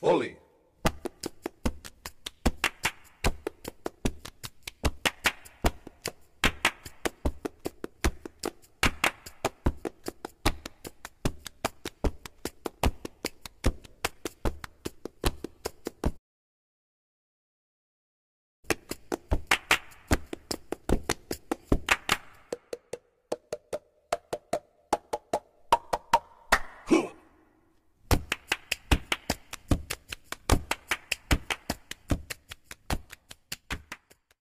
Foley.